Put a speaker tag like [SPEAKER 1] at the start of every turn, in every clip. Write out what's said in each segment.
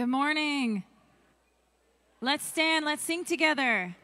[SPEAKER 1] Good morning. Let's stand, let's sing together.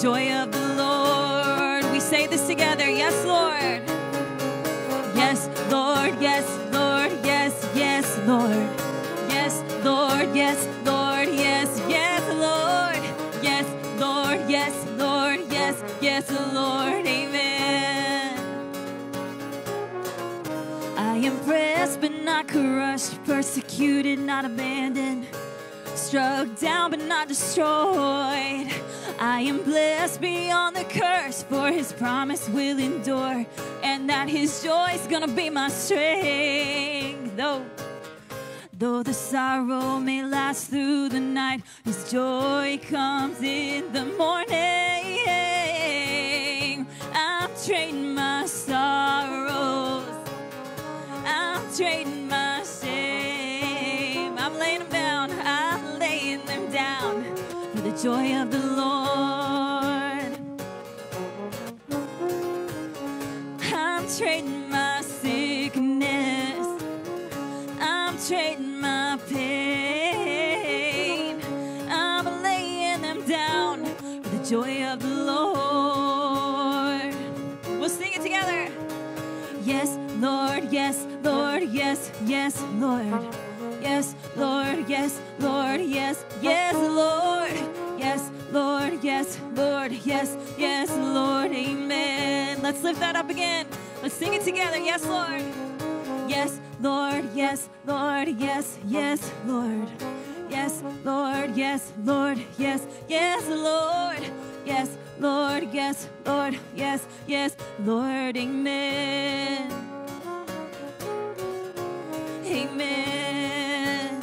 [SPEAKER 1] Joy of the Lord. We say this together. Yes, Lord. Yes, Lord. Yes, Lord. Yes, yes, Lord. Yes, Lord. Yes, Lord. Yes, yes, Lord. Yes, Lord. Yes, Lord. Yes, yes, Lord. Amen. I am pressed but not crushed, persecuted, not abandoned, struck down but not destroyed. I am blessed beyond the curse, for his promise will endure, and that his joy is gonna be my strength. Though, though the sorrow may last through the night, his joy comes in the morning. I'm trading my sorrows. I'm trading yes, yes, Lord. Yes, Lord, yes, Lord, yes, yes, Lord. Yes, Lord, yes, Lord, yes, yes, Lord, amen. Let's lift that up again. Let's sing it together. Yes, Lord. Yes, Lord, yes, Lord, yes, yes, Lord. Yes, Lord, yes, Lord, yes, yes, Lord. Yes, Lord, yes, Lord, yes, yes, Lord, amen. Amen.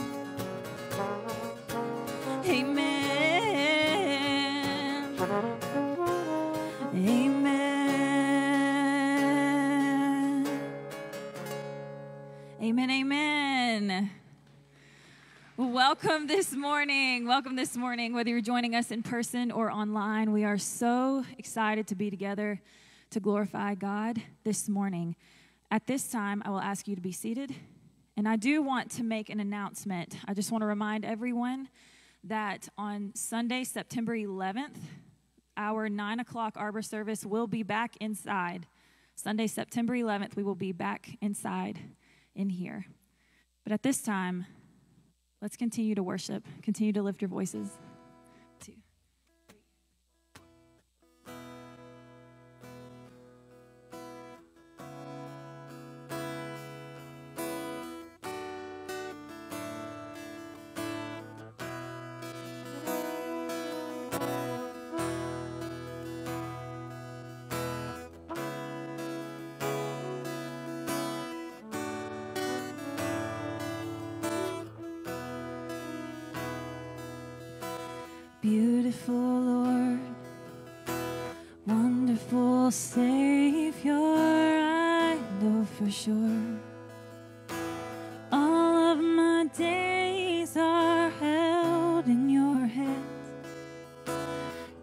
[SPEAKER 1] Amen. Amen. Amen. Amen. Welcome this morning. Welcome this morning, whether you're joining us in person or online. We are so excited to be together to glorify God this morning. At this time, I will ask you to be seated. And I do want to make an announcement. I just want to remind everyone that on Sunday, September 11th, our 9 o'clock Arbor service will be back inside. Sunday, September 11th, we will be back inside in here. But at this time, let's continue to worship, continue to lift your voices. Beautiful Lord, wonderful Savior, I know for sure. All of my days are held in your hands,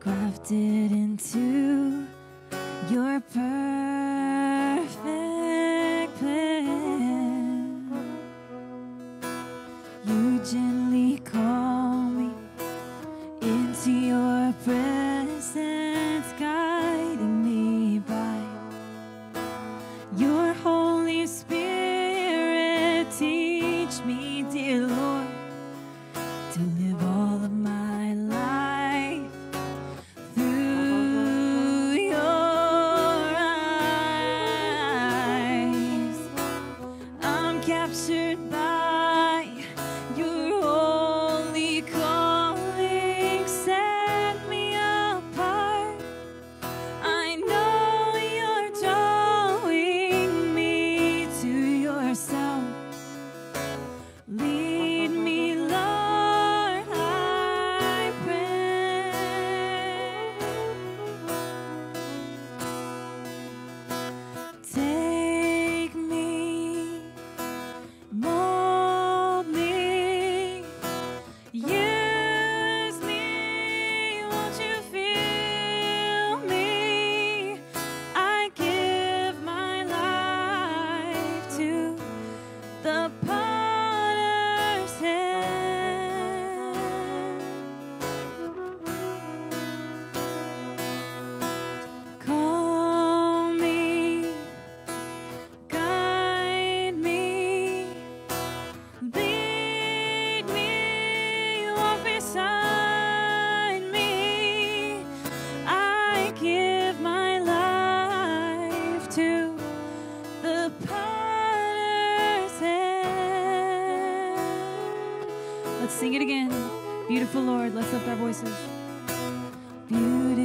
[SPEAKER 1] grafted into your perfect sing it again. Beautiful Lord, let's lift our voices. Beautiful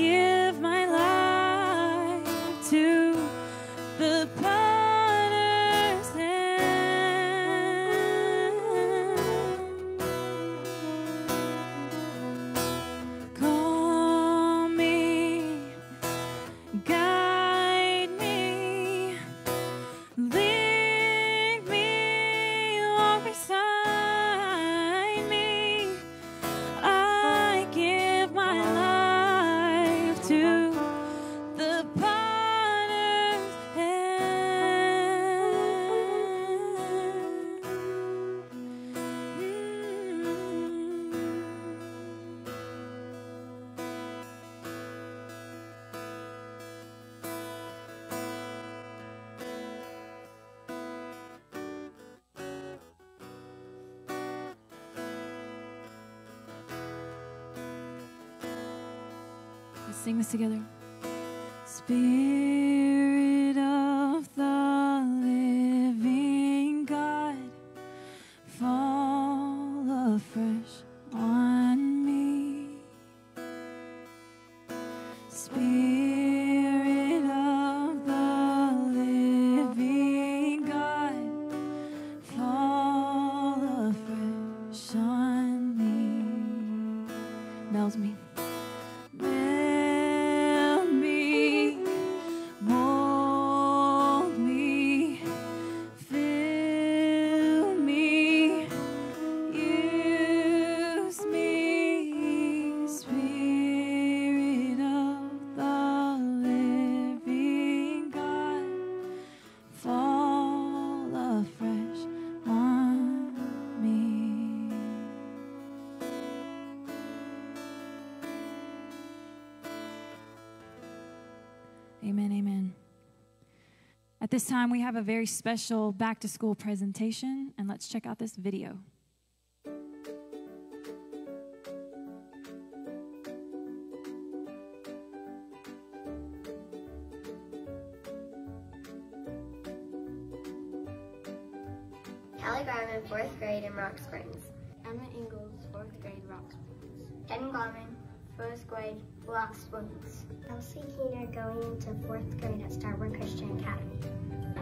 [SPEAKER 1] give sing this together. Spirit At this time, we have a very special back to school presentation, and let's check out this video.
[SPEAKER 2] Going into fourth grade at Starboard Christian Academy.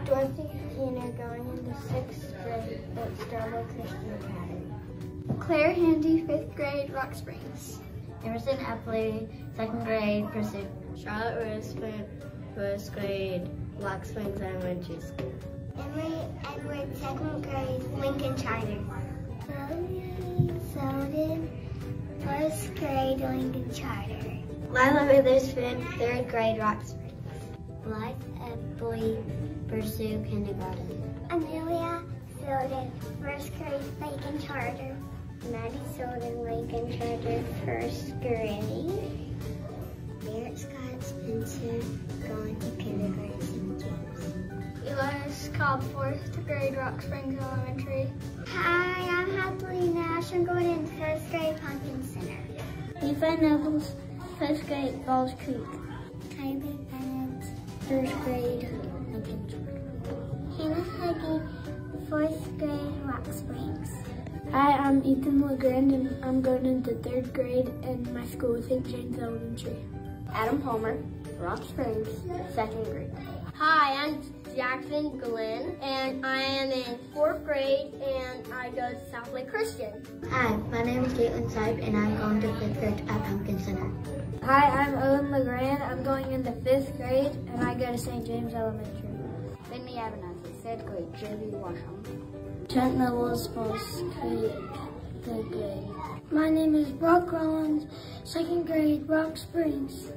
[SPEAKER 2] Dorothy Keener going into sixth grade at Starboard Christian Academy. Claire Handy, fifth grade, Rock Springs. Emerson Epley, second grade, Pursuit.
[SPEAKER 3] Charlotte Risman, first grade, Rock Springs Elementary School.
[SPEAKER 2] Emery Edward, second grade, Lincoln Charter. Chloe Selden, first grade, Lincoln Charter. Lila Witherspoon, third grade, Rock Springs. Blythe Epley, Pursue Kindergarten. Amelia Selden, first grade, Lincoln Charter. Maddie Selden, Lincoln Charter, first grade. Barrett Scott Spencer, going to kindergarten St. James.
[SPEAKER 4] Elias Cobb, fourth grade, Rock Springs Elementary.
[SPEAKER 2] Hi, I'm Hadley Nash. I'm going into first grade Pumpkin Center.
[SPEAKER 4] Eva Nevels, first grade, Falls Creek.
[SPEAKER 2] Kylie Bennett, first grade Hannah Huggy, fourth grade Rock Springs.
[SPEAKER 5] Hi, I'm Ethan LeGrand and I'm going into third grade in my school, is St. James Elementary.
[SPEAKER 3] Adam Palmer, Rock Springs, second grade.
[SPEAKER 4] Hi, I'm Jackson Glenn, and I am in fourth grade, and I go to South Lake Christian.
[SPEAKER 2] Hi, my name is Caitlin Sipe, and I'm going to fifth grade at Pumpkin Center.
[SPEAKER 5] Hi, I'm Owen LeGrand. I'm going into fifth grade and I go to St. James Elementary.
[SPEAKER 3] Finley Abernathy, third grade, J.B. Washam.
[SPEAKER 5] Trent Knowles, Falls Creek, third grade.
[SPEAKER 2] My name is Brock Rollins, second grade, Rock Springs.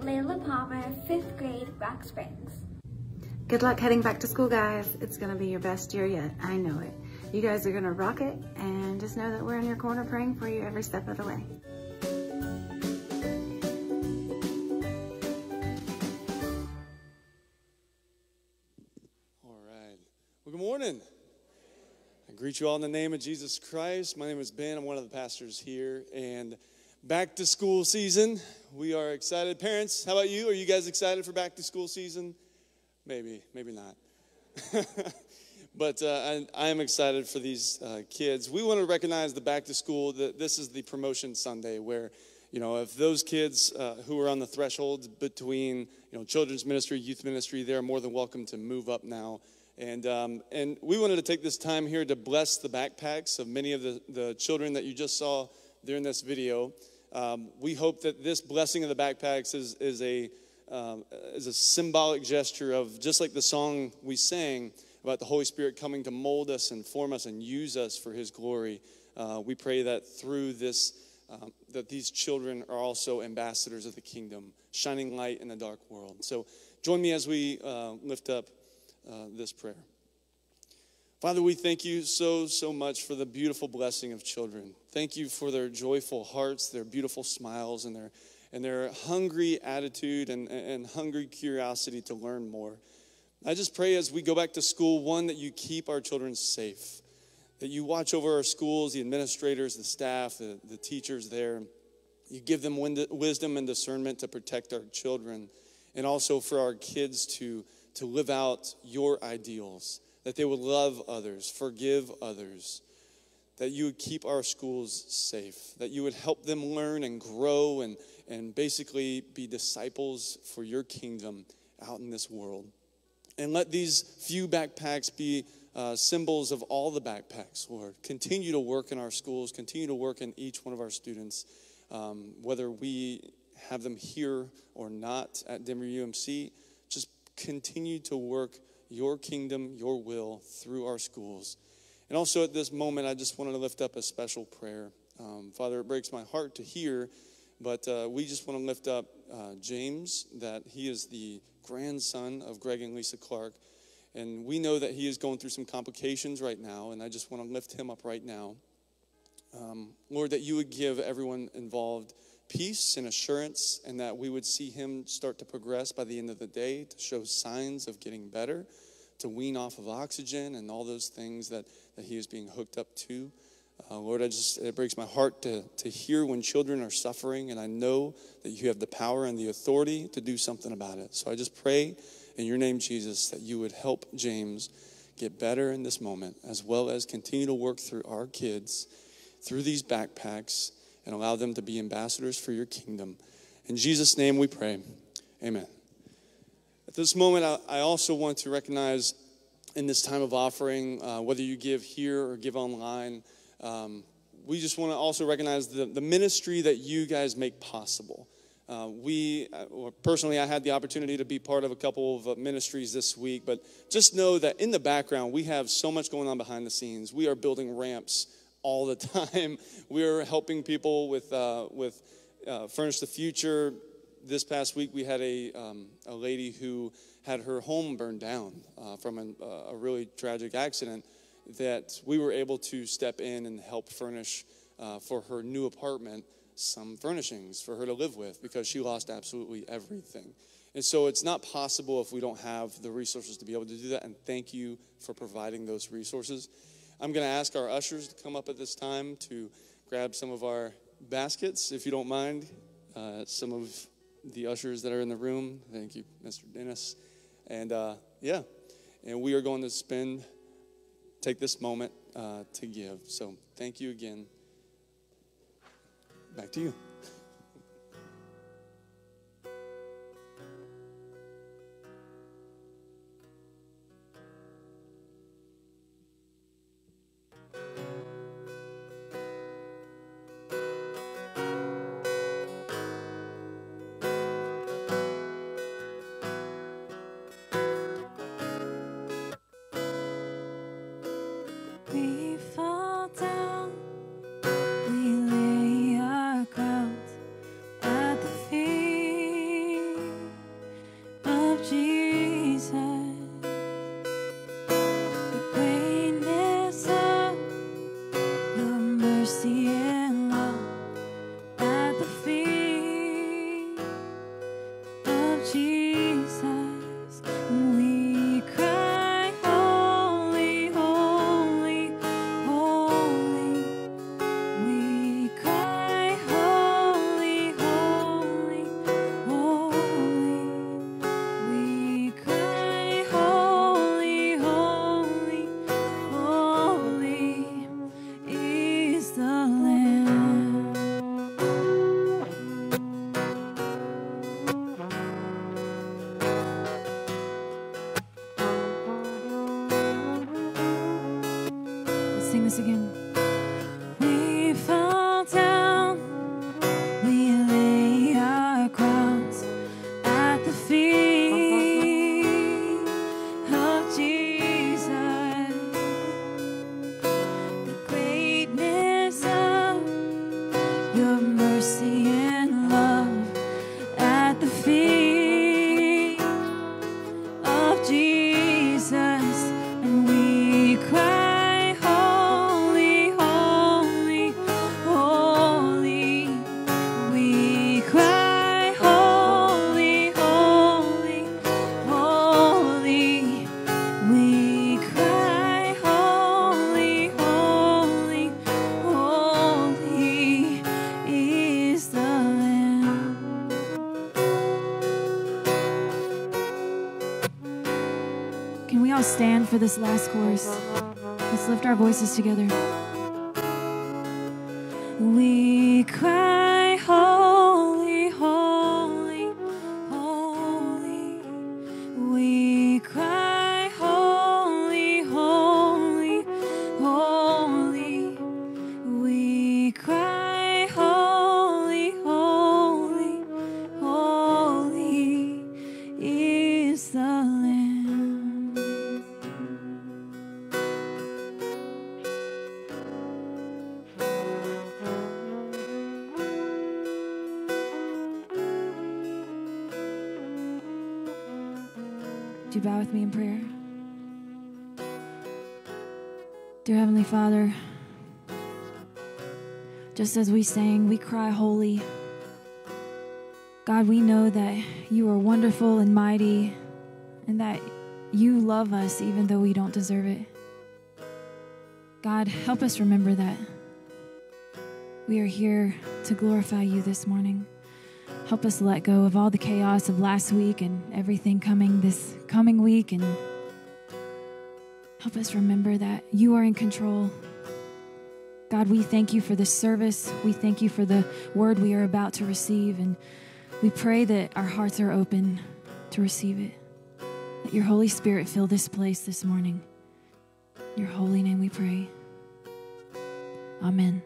[SPEAKER 5] Layla Palmer, fifth grade, Rock Springs.
[SPEAKER 6] Good luck heading back to school, guys. It's gonna be your best year yet. I know it. You guys are gonna rock it, and just know that we're in your corner praying for you every step of the way.
[SPEAKER 7] All right. Well, good morning. I greet you all in the name of Jesus Christ. My name is Ben. I'm one of the pastors here. And back to school season. We are excited. Parents, how about you? Are you guys excited for back to school season? Maybe, maybe not. but uh, I, I am excited for these uh, kids. We want to recognize the back to school. That this is the promotion Sunday where, you know, if those kids uh, who are on the threshold between, you know, children's ministry, youth ministry, they're more than welcome to move up now. And, um, and we wanted to take this time here to bless the backpacks of many of the, the children that you just saw during this video. Um, we hope that this blessing of the backpacks is, is a um, as a symbolic gesture of just like the song we sang about the Holy Spirit coming to mold us and form us and use us for His glory. Uh, we pray that through this, um, that these children are also ambassadors of the kingdom, shining light in a dark world. So join me as we uh, lift up uh, this prayer. Father, we thank you so, so much for the beautiful blessing of children. Thank you for their joyful hearts, their beautiful smiles, and their and their hungry attitude and, and hungry curiosity to learn more. I just pray as we go back to school, one, that you keep our children safe, that you watch over our schools, the administrators, the staff, the, the teachers there. You give them wisdom and discernment to protect our children, and also for our kids to, to live out your ideals, that they would love others, forgive others, that you would keep our schools safe, that you would help them learn and grow and, and basically be disciples for your kingdom out in this world. And let these few backpacks be uh, symbols of all the backpacks, Lord. Continue to work in our schools, continue to work in each one of our students, um, whether we have them here or not at Denver UMC. Just continue to work your kingdom, your will through our schools. And also at this moment, I just wanted to lift up a special prayer. Um, Father, it breaks my heart to hear but uh, we just want to lift up uh, James, that he is the grandson of Greg and Lisa Clark. And we know that he is going through some complications right now, and I just want to lift him up right now. Um, Lord, that you would give everyone involved peace and assurance, and that we would see him start to progress by the end of the day, to show signs of getting better, to wean off of oxygen and all those things that, that he is being hooked up to. Uh, Lord, I just, it breaks my heart to, to hear when children are suffering, and I know that you have the power and the authority to do something about it. So I just pray in your name, Jesus, that you would help James get better in this moment, as well as continue to work through our kids, through these backpacks, and allow them to be ambassadors for your kingdom. In Jesus' name we pray. Amen. At this moment, I, I also want to recognize in this time of offering, uh, whether you give here or give online, um, we just want to also recognize the, the ministry that you guys make possible. Uh, we, uh, personally, I had the opportunity to be part of a couple of uh, ministries this week, but just know that in the background, we have so much going on behind the scenes. We are building ramps all the time. We are helping people with, uh, with uh, Furnish the Future. This past week, we had a, um, a lady who had her home burned down uh, from an, a really tragic accident that we were able to step in and help furnish uh, for her new apartment some furnishings for her to live with because she lost absolutely everything. And so it's not possible if we don't have the resources to be able to do that. And thank you for providing those resources. I'm going to ask our ushers to come up at this time to grab some of our baskets, if you don't mind. Uh, some of the ushers that are in the room. Thank you, Mr. Dennis. And uh, yeah, and we are going to spend, take this moment uh, to give. So thank you again. Back to you.
[SPEAKER 1] For this last chorus? Let's lift our voices together. Just as we sang, we cry holy. God, we know that you are wonderful and mighty and that you love us even though we don't deserve it. God, help us remember that. We are here to glorify you this morning. Help us let go of all the chaos of last week and everything coming this coming week and help us remember that you are in control. God, we thank you for this service. We thank you for the word we are about to receive and we pray that our hearts are open to receive it. Let your Holy Spirit fill this place this morning. In your holy name we pray. Amen.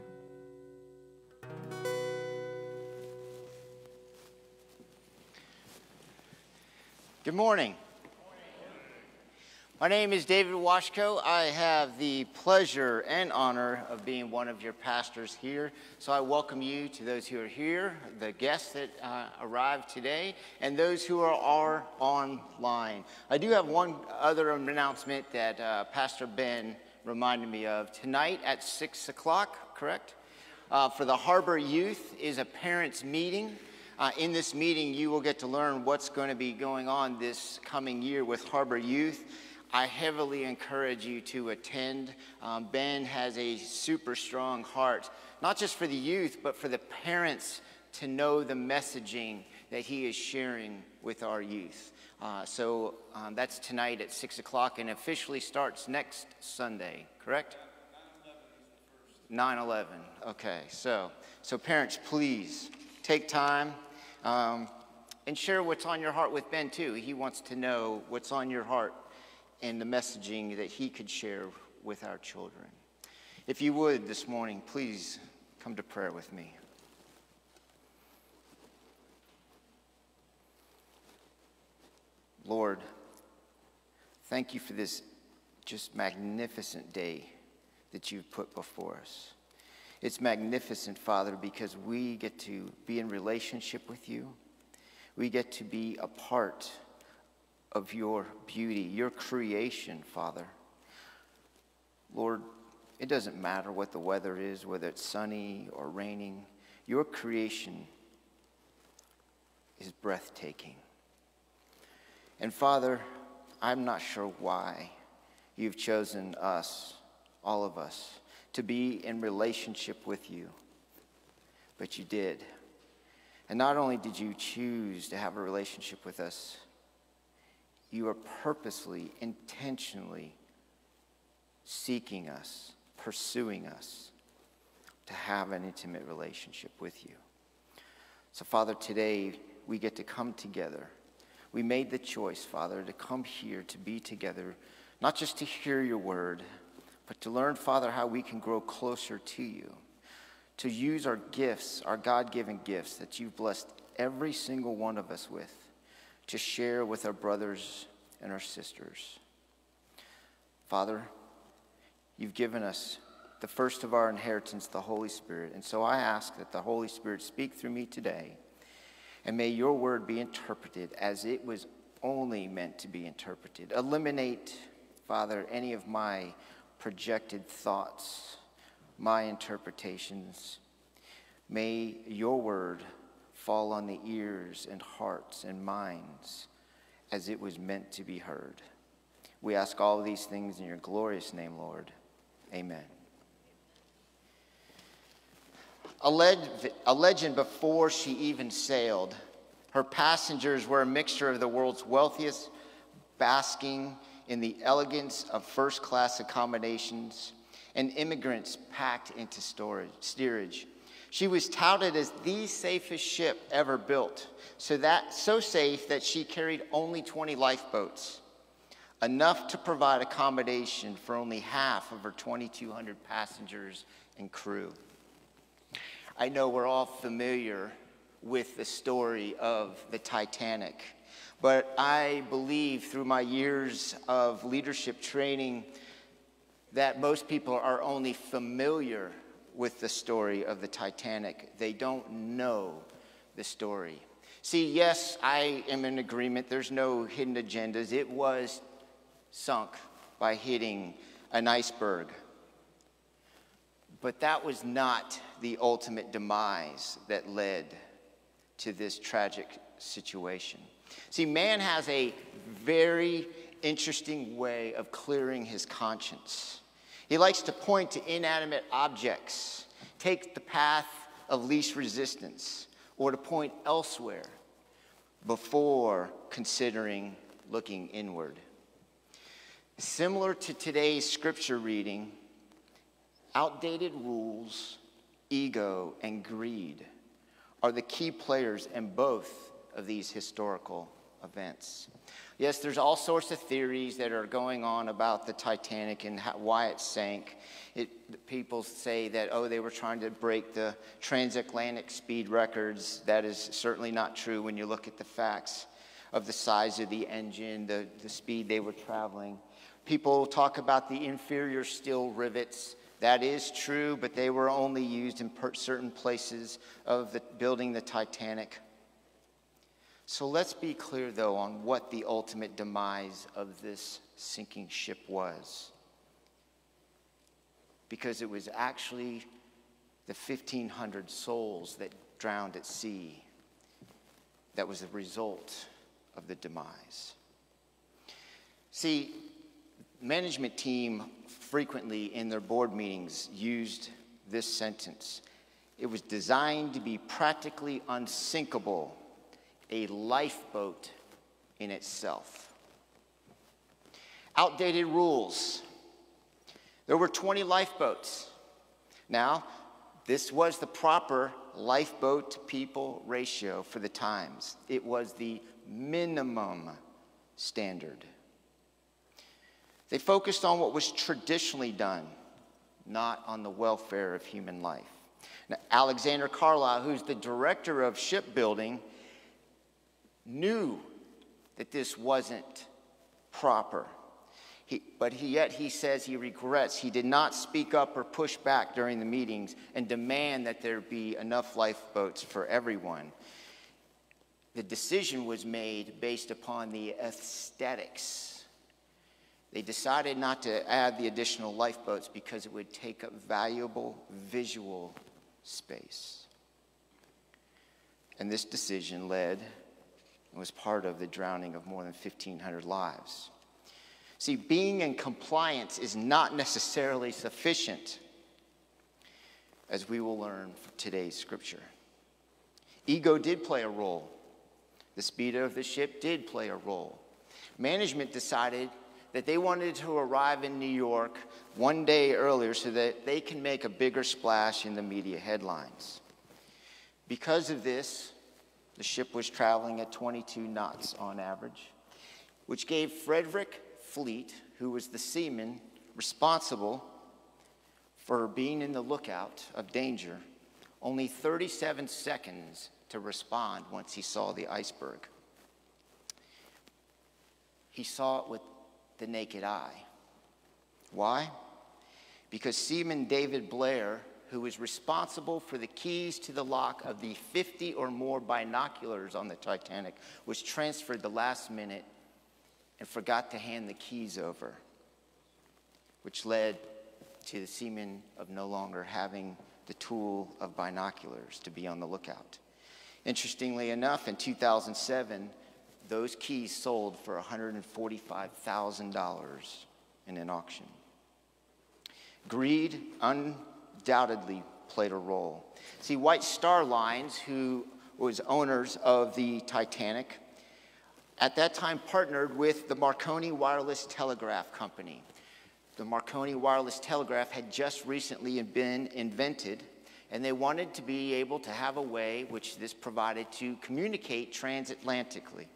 [SPEAKER 8] Good morning. My name is David Washko. I have the pleasure and honor of being one of your pastors here. So I welcome you to those who are here, the guests that uh, arrived today, and those who are, are online. I do have one other announcement that uh, Pastor Ben reminded me of. Tonight at 6 o'clock, correct? uh, for the Harbor Youth is a parents' meeting. Uh, in this meeting, you will get to learn what's going to be going on this coming year with Harbor Youth. I heavily encourage you to attend. Um, ben has a super strong heart, not just for the youth, but for the parents to know the messaging that he is sharing with our youth. Uh, so um, that's tonight at 6 o'clock and officially starts next Sunday, correct? 9 11. Okay, so, so parents, please take time um, and share what's on your heart with Ben, too. He wants to know what's on your heart and the messaging that he could share with our children. If you would this morning, please come to prayer with me. Lord, thank you for this just magnificent day that you've put before us. It's magnificent, Father, because we get to be in relationship with you. We get to be a part of your beauty, your creation, Father. Lord, it doesn't matter what the weather is, whether it's sunny or raining, your creation is breathtaking. And Father, I'm not sure why you've chosen us, all of us, to be in relationship with you, but you did. And not only did you choose to have a relationship with us, you are purposely, intentionally seeking us, pursuing us to have an intimate relationship with you. So, Father, today we get to come together. We made the choice, Father, to come here to be together, not just to hear your word, but to learn, Father, how we can grow closer to you, to use our gifts, our God given gifts that you've blessed every single one of us with to share with our brothers and our sisters. Father, you've given us the first of our inheritance, the Holy Spirit. And so I ask that the Holy Spirit speak through me today, and may your word be interpreted as it was only meant to be interpreted. Eliminate, Father, any of my projected thoughts, my interpretations. May your word fall on the ears and hearts and minds as it was meant to be heard. We ask all these things in your glorious name, Lord. Amen. A, a legend before she even sailed, her passengers were a mixture of the world's wealthiest, basking in the elegance of first class accommodations, and immigrants packed into storage, steerage. She was touted as the safest ship ever built, so that so safe that she carried only 20 lifeboats, enough to provide accommodation for only half of her 2,200 passengers and crew. I know we're all familiar with the story of the Titanic, but I believe through my years of leadership training that most people are only familiar with the story of the Titanic. They don't know the story. See, yes, I am in agreement. There's no hidden agendas. It was sunk by hitting an iceberg. But that was not the ultimate demise that led to this tragic situation. See, man has a very interesting way of clearing his conscience. He likes to point to inanimate objects, take the path of least resistance, or to point elsewhere before considering looking inward. Similar to today's scripture reading, outdated rules, ego, and greed are the key players in both of these historical events. Yes, there's all sorts of theories that are going on about the Titanic and how, why it sank. It, people say that, oh, they were trying to break the transatlantic speed records. That is certainly not true when you look at the facts of the size of the engine, the, the speed they were traveling. People talk about the inferior steel rivets. That is true, but they were only used in certain places of the, building the Titanic. So let's be clear, though, on what the ultimate demise of this sinking ship was. Because it was actually the 1,500 souls that drowned at sea that was the result of the demise. See, management team frequently in their board meetings used this sentence. It was designed to be practically unsinkable, a lifeboat in itself. Outdated rules. There were 20 lifeboats. Now, this was the proper lifeboat to people ratio for the times. It was the minimum standard. They focused on what was traditionally done, not on the welfare of human life. Now, Alexander Carlisle, who's the director of shipbuilding, knew that this wasn't proper. He, but he, yet he says he regrets he did not speak up or push back during the meetings and demand that there be enough lifeboats for everyone. The decision was made based upon the aesthetics. They decided not to add the additional lifeboats because it would take up valuable visual space. And this decision led and was part of the drowning of more than 1,500 lives. See, being in compliance is not necessarily sufficient, as we will learn from today's scripture. Ego did play a role. The speed of the ship did play a role. Management decided that they wanted to arrive in New York one day earlier so that they can make a bigger splash in the media headlines. Because of this, the ship was traveling at 22 knots on average, which gave Frederick Fleet, who was the seaman responsible for being in the lookout of danger, only 37 seconds to respond once he saw the iceberg. He saw it with the naked eye. Why? Because Seaman David Blair, who was responsible for the keys to the lock of the 50 or more binoculars on the Titanic, was transferred the last minute and forgot to hand the keys over, which led to the seaman of no longer having the tool of binoculars to be on the lookout. Interestingly enough, in 2007, those keys sold for $145,000 in an auction. Greed undoubtedly played a role. See, White Star Lines, who was owners of the Titanic, at that time partnered with the Marconi Wireless Telegraph Company. The Marconi Wireless Telegraph had just recently been invented, and they wanted to be able to have a way, which this provided, to communicate transatlantically.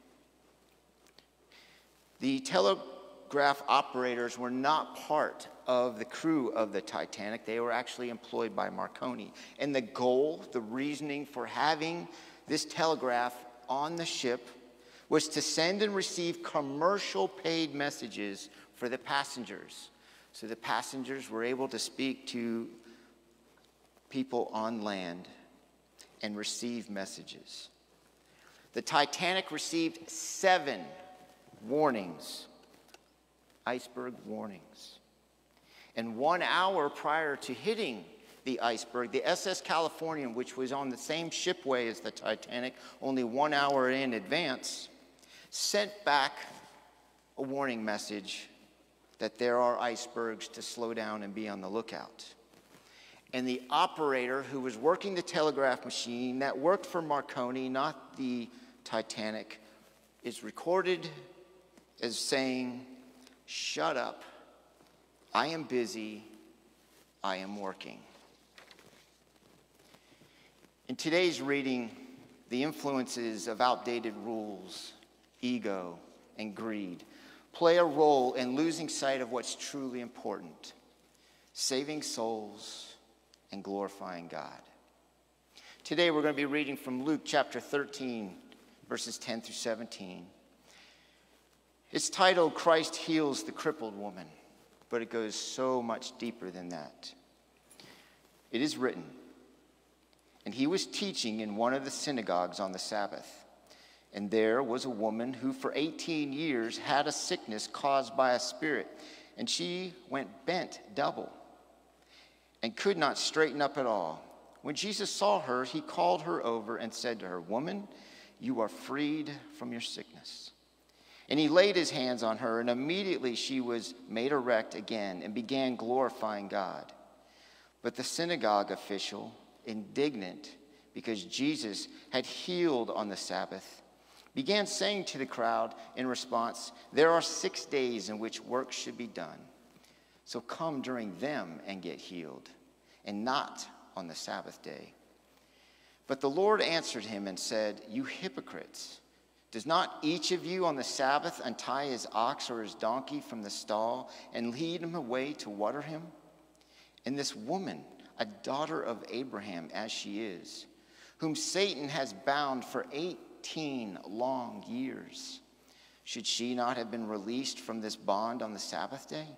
[SPEAKER 8] The telegraph operators were not part of the crew of the Titanic. They were actually employed by Marconi. And the goal, the reasoning for having this telegraph on the ship was to send and receive commercial paid messages for the passengers. So the passengers were able to speak to people on land and receive messages. The Titanic received seven warnings, iceberg warnings. And one hour prior to hitting the iceberg, the SS Californian, which was on the same shipway as the Titanic, only one hour in advance, sent back a warning message that there are icebergs to slow down and be on the lookout. And the operator who was working the telegraph machine that worked for Marconi, not the Titanic, is recorded as saying, Shut up, I am busy, I am working. In today's reading, the influences of outdated rules ego, and greed play a role in losing sight of what's truly important saving souls and glorifying God. Today we're going to be reading from Luke chapter 13, verses 10 through 17. It's titled Christ Heals the Crippled Woman, but it goes so much deeper than that. It is written, and he was teaching in one of the synagogues on the Sabbath. And there was a woman who for 18 years had a sickness caused by a spirit, and she went bent double and could not straighten up at all. When Jesus saw her, he called her over and said to her, Woman, you are freed from your sickness. And he laid his hands on her, and immediately she was made erect again and began glorifying God. But the synagogue official, indignant because Jesus had healed on the Sabbath, began saying to the crowd in response, There are six days in which work should be done. So come during them and get healed, and not on the Sabbath day. But the Lord answered him and said, You hypocrites! Does not each of you on the Sabbath untie his ox or his donkey from the stall and lead him away to water him? And this woman, a daughter of Abraham as she is, whom Satan has bound for 18 long years, should she not have been released from this bond on the Sabbath day?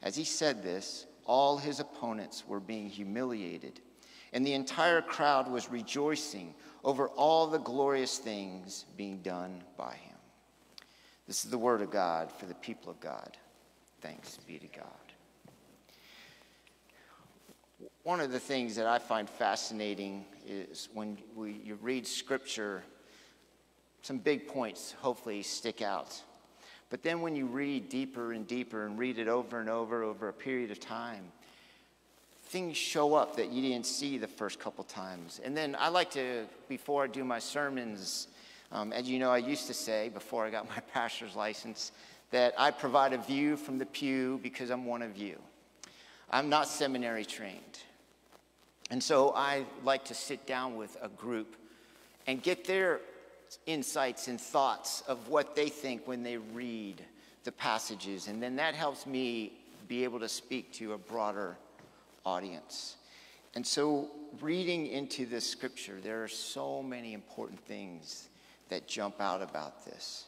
[SPEAKER 8] As he said this, all his opponents were being humiliated, and the entire crowd was rejoicing over all the glorious things being done by him. This is the word of God for the people of God. Thanks be to God. One of the things that I find fascinating is when we, you read scripture, some big points hopefully stick out. But then when you read deeper and deeper and read it over and over over a period of time, things show up that you didn't see the first couple times. And then I like to, before I do my sermons, um, as you know, I used to say before I got my pastor's license that I provide a view from the pew because I'm one of you. I'm not seminary trained. And so I like to sit down with a group and get their insights and thoughts of what they think when they read the passages. And then that helps me be able to speak to a broader audience. And so, reading into this scripture, there are so many important things that jump out about this.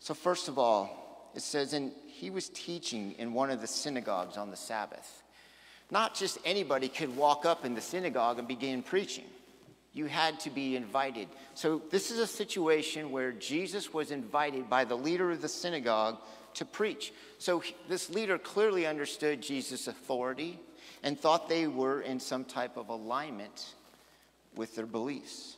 [SPEAKER 8] So, first of all, it says, and he was teaching in one of the synagogues on the Sabbath. Not just anybody could walk up in the synagogue and begin preaching. You had to be invited. So, this is a situation where Jesus was invited by the leader of the synagogue to preach. So, this leader clearly understood Jesus' authority and thought they were in some type of alignment with their beliefs.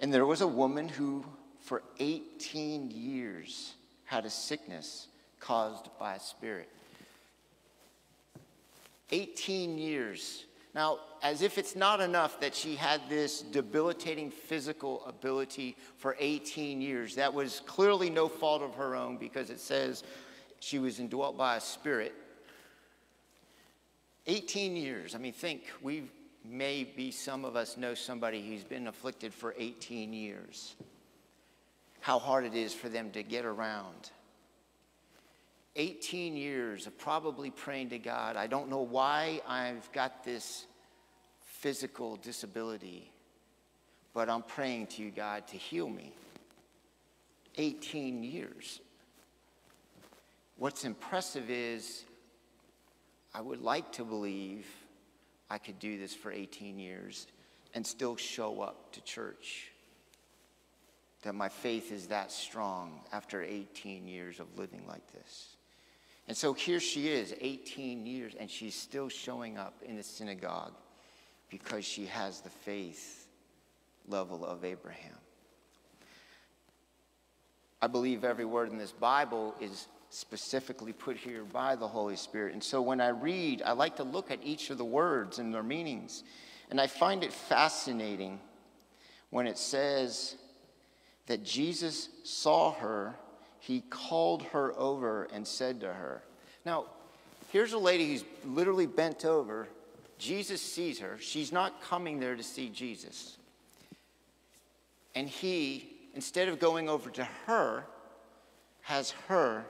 [SPEAKER 8] And there was a woman who, for 18 years, had a sickness caused by a spirit. 18 years. Now, as if it's not enough that she had this debilitating physical ability for 18 years, that was clearly no fault of her own because it says she was indwelt by a spirit. 18 years. I mean, think, we maybe some of us know somebody who's been afflicted for 18 years. How hard it is for them to get around. 18 years of probably praying to God. I don't know why I've got this physical disability, but I'm praying to you, God, to heal me. 18 years. What's impressive is I would like to believe I could do this for 18 years and still show up to church. That my faith is that strong after 18 years of living like this. And so here she is, 18 years, and she's still showing up in the synagogue because she has the faith level of Abraham. I believe every word in this Bible is specifically put here by the Holy Spirit. And so when I read, I like to look at each of the words and their meanings. And I find it fascinating when it says that Jesus saw her, he called her over and said to her. Now, here's a lady who's literally bent over. Jesus sees her. She's not coming there to see Jesus. And he, instead of going over to her, has her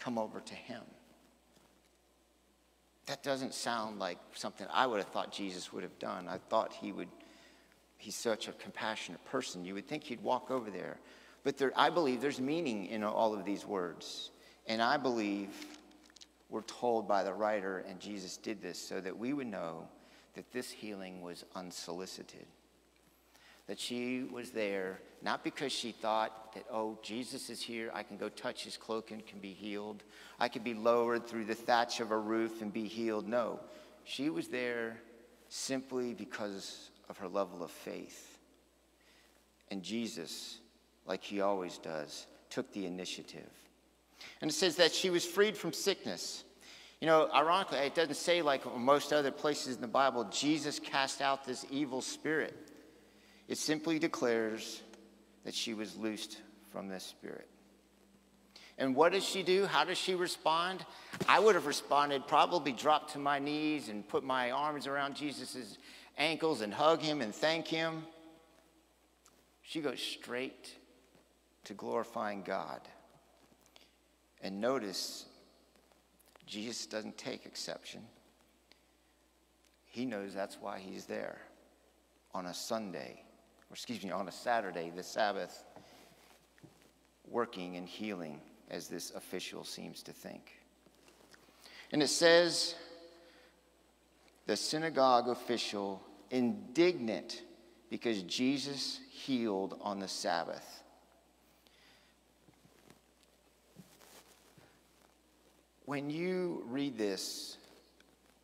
[SPEAKER 8] come over to him. That doesn't sound like something I would have thought Jesus would have done. I thought he would, he's such a compassionate person. You would think he'd walk over there. But there, I believe there's meaning in all of these words. And I believe we're told by the writer, and Jesus did this so that we would know that this healing was unsolicited that she was there not because she thought that, oh, Jesus is here, I can go touch his cloak and can be healed. I could be lowered through the thatch of a roof and be healed. No, she was there simply because of her level of faith. And Jesus, like he always does, took the initiative. And it says that she was freed from sickness. You know, ironically, it doesn't say like most other places in the Bible, Jesus cast out this evil spirit. It simply declares that she was loosed from this spirit. And what does she do? How does she respond? I would have responded, probably dropped to my knees and put my arms around Jesus' ankles and hug him and thank him. She goes straight to glorifying God. And notice, Jesus doesn't take exception. He knows that's why he's there on a Sunday, or excuse me, on a Saturday, the Sabbath, working and healing as this official seems to think. And it says, the synagogue official, indignant because Jesus healed on the Sabbath. When you read this,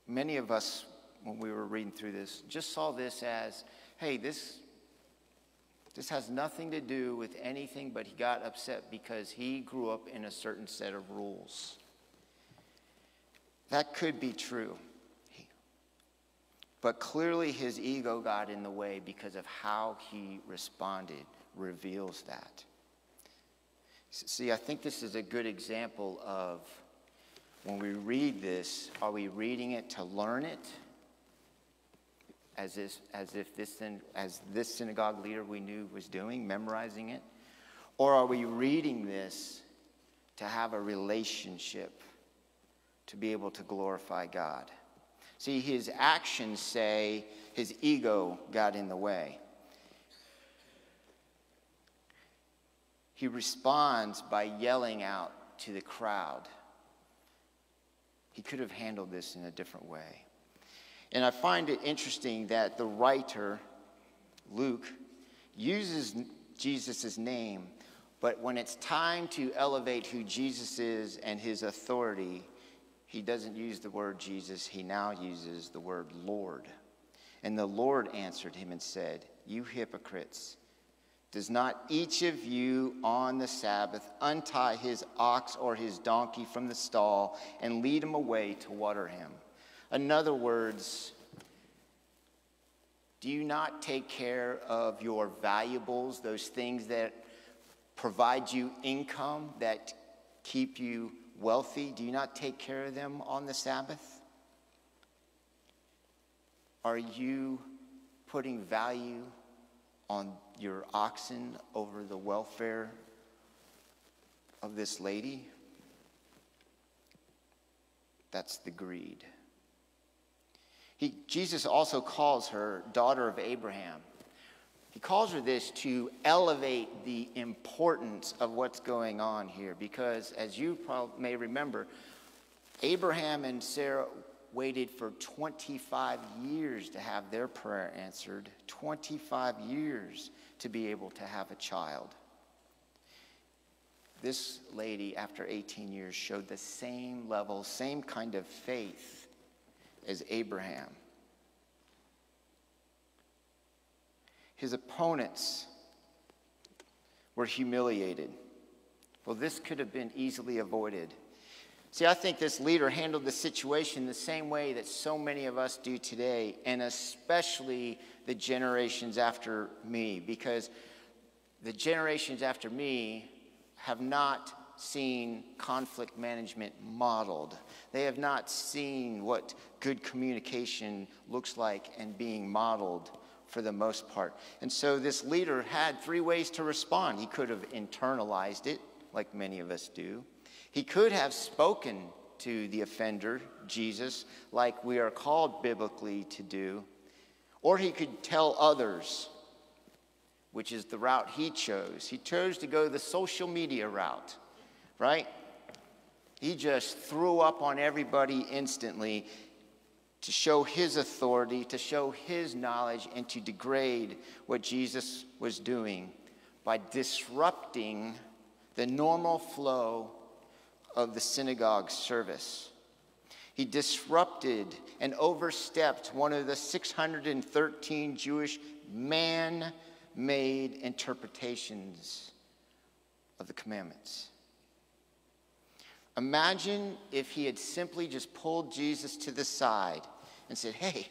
[SPEAKER 8] many of us, when we were reading through this, just saw this as hey, this, this has nothing to do with anything, but he got upset because he grew up in a certain set of rules. That could be true. But clearly his ego got in the way because of how he responded, reveals that. See, I think this is a good example of when we read this, are we reading it to learn it? As if, as if this, as this synagogue leader we knew was doing, memorizing it? Or are we reading this to have a relationship to be able to glorify God? See, his actions say his ego got in the way. He responds by yelling out to the crowd. He could have handled this in a different way. And I find it interesting that the writer, Luke, uses Jesus' name, but when it's time to elevate who Jesus is and his authority, he doesn't use the word Jesus, he now uses the word Lord. And the Lord answered him and said, You hypocrites. Does not each of you on the Sabbath untie his ox or his donkey from the stall and lead him away to water him? In other words, do you not take care of your valuables, those things that provide you income, that keep you wealthy? Do you not take care of them on the Sabbath? Are you putting value on your oxen over the welfare of this lady? That's the greed. He, Jesus also calls her daughter of Abraham. He calls her this to elevate the importance of what's going on here because, as you may remember, Abraham and Sarah waited for 25 years to have their prayer answered, 25 years to be able to have a child. This lady, after 18 years, showed the same level, same kind of faith as Abraham. His opponents were humiliated. Well, this could have been easily avoided. See, I think this leader handled the situation the same way that so many of us do today, and especially the generations after me, because the generations after me have not seen conflict management modeled. They have not seen what good communication looks like and being modeled for the most part. And so this leader had three ways to respond. He could have internalized it, like many of us do. He could have spoken to the offender, Jesus, like we are called biblically to do, or he could tell others, which is the route he chose. He chose to go the social media route, right? He just threw up on everybody instantly to show his authority, to show his knowledge, and to degrade what Jesus was doing by disrupting the normal flow of the synagogue service. He disrupted and overstepped one of the 613 Jewish man made interpretations of the commandments. Imagine if he had simply just pulled Jesus to the side and said, Hey,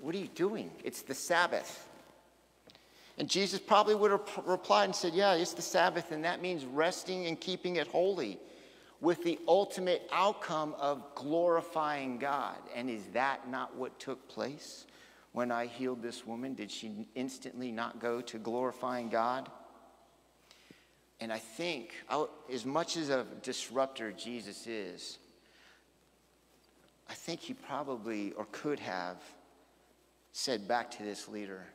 [SPEAKER 8] what are you doing? It's the Sabbath. And Jesus probably would have replied and said, Yeah, it's the Sabbath, and that means resting and keeping it holy with the ultimate outcome of glorifying God. And is that not what took place when I healed this woman? Did she instantly not go to glorifying God? And I think, oh, as much as a disruptor Jesus is, I think he probably or could have said back to this leader,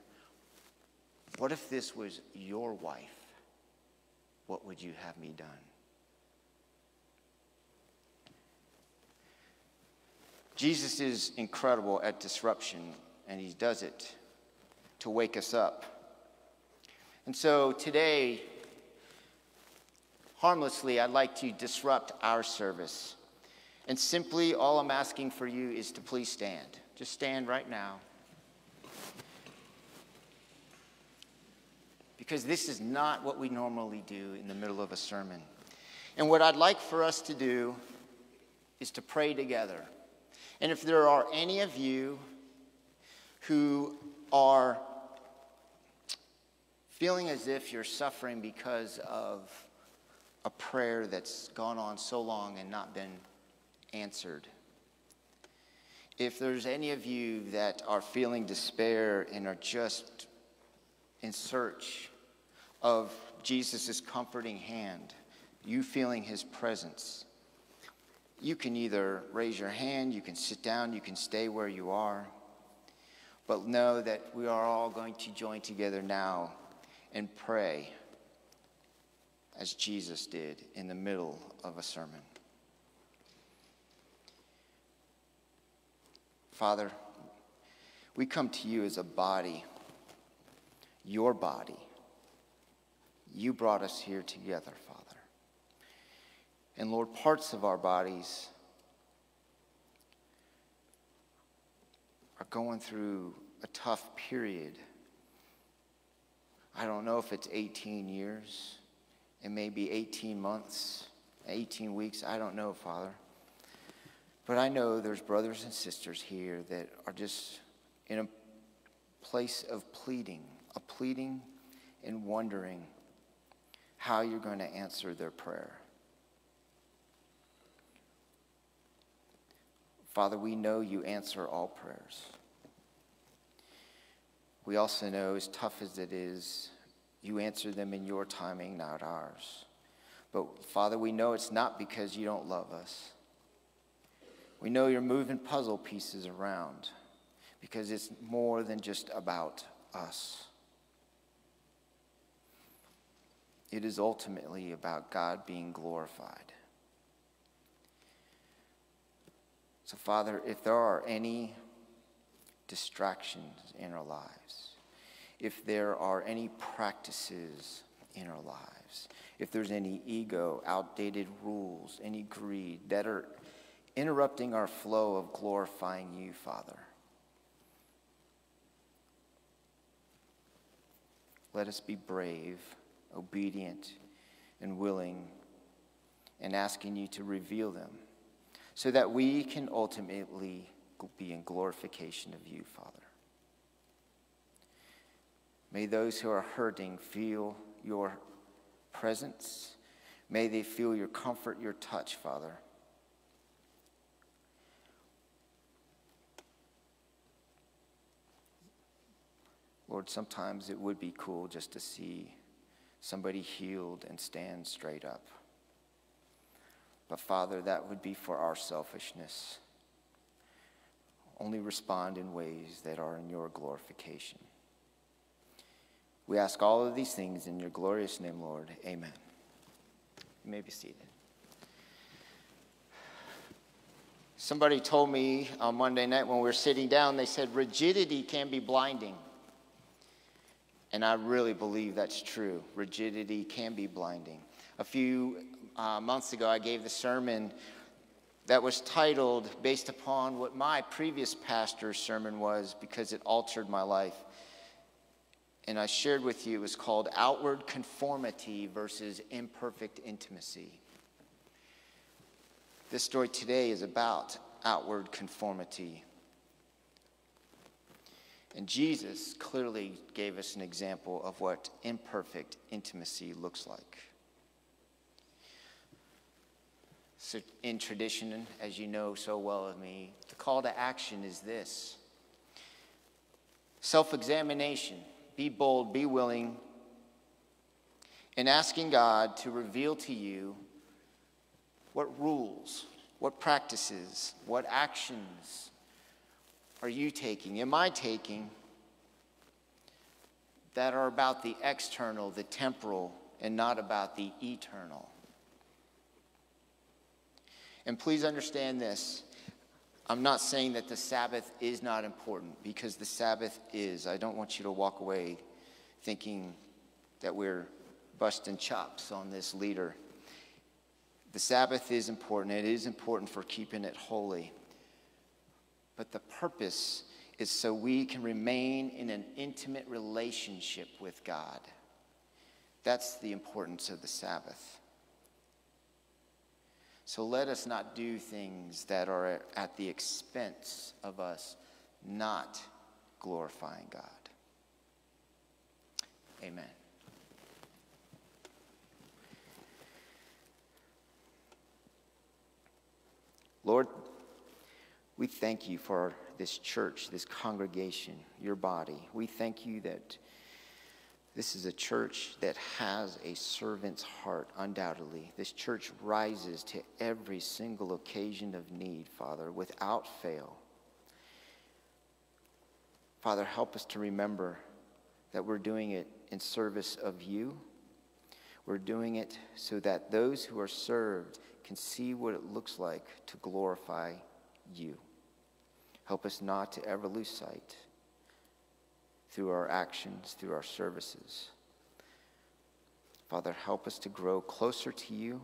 [SPEAKER 8] What if this was your wife? What would you have me done? Jesus is incredible at disruption, and he does it to wake us up. And so today, harmlessly, I'd like to disrupt our service. And simply, all I'm asking for you is to please stand. Just stand right now. Because this is not what we normally do in the middle of a sermon. And what I'd like for us to do is to pray together. And if there are any of you who are feeling as if you're suffering because of a prayer that's gone on so long and not been answered, if there's any of you that are feeling despair and are just in search of Jesus' comforting hand, you feeling his presence, you can either raise your hand, you can sit down, you can stay where you are. But know that we are all going to join together now and pray as Jesus did in the middle of a sermon. Father, we come to you as a body, your body. You brought us here together, Father. And Lord, parts of our bodies are going through a tough period. I don't know if it's 18 years, it may be 18 months, 18 weeks. I don't know, Father. But I know there's brothers and sisters here that are just in a place of pleading, a pleading and wondering how you're going to answer their prayer. Father, we know you answer all prayers. We also know, as tough as it is, you answer them in your timing, not ours. But Father, we know it's not because you don't love us. We know you're moving puzzle pieces around because it's more than just about us. It is ultimately about God being glorified. So, Father, if there are any distractions in our lives, if there are any practices in our lives, if there's any ego, outdated rules, any greed that are interrupting our flow of glorifying you, Father, let us be brave, obedient, and willing, and asking you to reveal them so that we can ultimately be in glorification of you, Father. May those who are hurting feel your presence. May they feel your comfort, your touch, Father. Lord, sometimes it would be cool just to see somebody healed and stand straight up. But Father, that would be for our selfishness. Only respond in ways that are in your glorification. We ask all of these things in your glorious name, Lord. Amen. You may be seated. Somebody told me on Monday night when we were sitting down, they said rigidity can be blinding. And I really believe that's true. Rigidity can be blinding. A few uh, months ago, I gave the sermon that was titled based upon what my previous pastor's sermon was because it altered my life. And I shared with you was called Outward Conformity versus Imperfect Intimacy. This story today is about outward conformity. And Jesus clearly gave us an example of what imperfect intimacy looks like. So, in tradition, as you know so well of me, the call to action is this self examination. Be bold, be willing, in asking God to reveal to you what rules, what practices, what actions are you taking, am I taking, that are about the external, the temporal, and not about the eternal. And please understand this. I'm not saying that the Sabbath is not important because the Sabbath is. I don't want you to walk away thinking that we're busting chops on this leader. The Sabbath is important. It is important for keeping it holy. But the purpose is so we can remain in an intimate relationship with God. That's the importance of the Sabbath. So let us not do things that are at the expense of us not glorifying God. Amen. Lord, we thank you for this church, this congregation, your body. We thank you that this is a church that has a servant's heart, undoubtedly. This church rises to every single occasion of need, Father, without fail. Father, help us to remember that we're doing it in service of you. We're doing it so that those who are served can see what it looks like to glorify you. Help us not to ever lose sight through our actions, through our services. Father, help us to grow closer to you.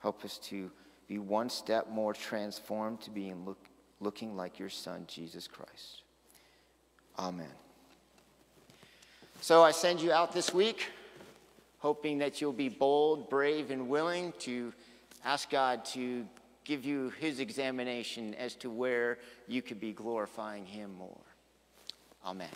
[SPEAKER 8] Help us to be one step more transformed to being look, looking like your Son, Jesus Christ. Amen. So I send you out this week, hoping that you'll be bold, brave, and willing to ask God to give you his examination as to where you could be glorifying him more. Amen.